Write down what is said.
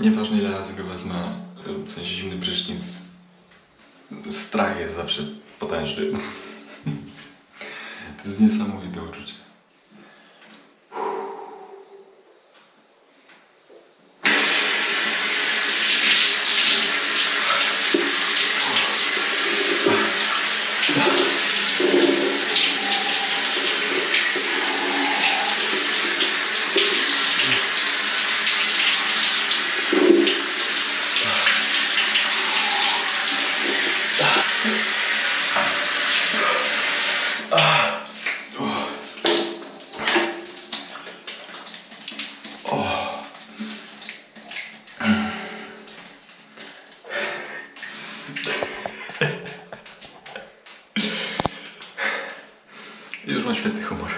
Nieważne ile razy go wezmę, w sensie zimny prysznic, strach jest zawsze potężny. To jest niesamowite uczucie. Już mam świetny humor.